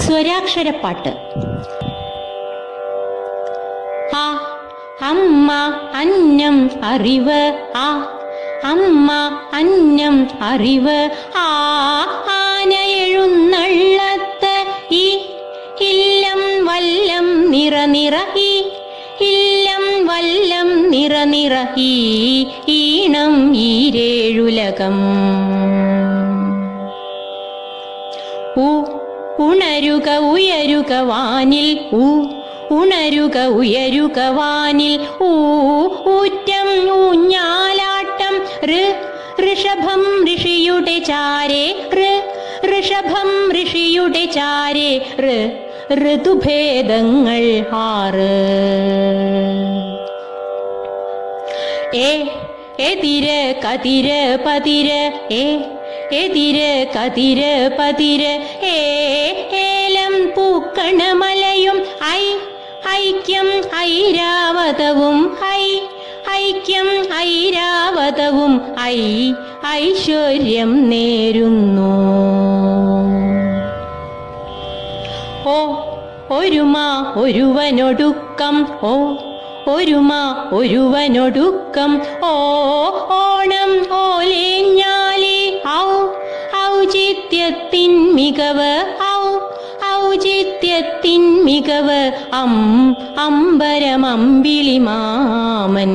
സ്വരാക്ഷരപ്പാട്ട് ആ അമ്മ അന്നം അറിവ് ആ അമ്മ അന്നം അറിവ് ആ ആന എഴുന്നള്ളത്ത് ഈ ഇല്ലം വല്ലം നിറ നിറ ഈ ഇല്ലം വല്ലം നിറ നിറ ഈണം ഈരേഴുലകം. ഊ ഉണരുക ഉയരുക വാനിൽ ഊ ഉണരുക ഉയരുക വാനിൽ ഊ ഊറ്റം ഊഞ്ഞാലാട്ടം ഋഷഭം ഋഷിയുടെ ചാരേ ഋഷഭം ഋഷിയുടെ ചാരേ ഋതുഭേദങ്ങൾ ആറ്. ഏ എതിര് കതിര് പതിര് ഏ എതിര് കതിര് പതിര് ഏലം പൂക്കണമലയും ഐ ഐക്യം ഐരാവതവും ഐ ഐക്യം ഐരാവതവും ഐ ഐശ്വര്യം നേരുന്നു. ഓ ഒരുമ ഒരുവനൊടുക്കം ഓ ഒരുമ ഒരുവനൊടുക്കം ഓ ഔചിത്യത്തിൻ മികവ് ഔ ഔചിത്യത്തിൻ മികവ് അം അമ്പരമമ്പിളി മാമൻ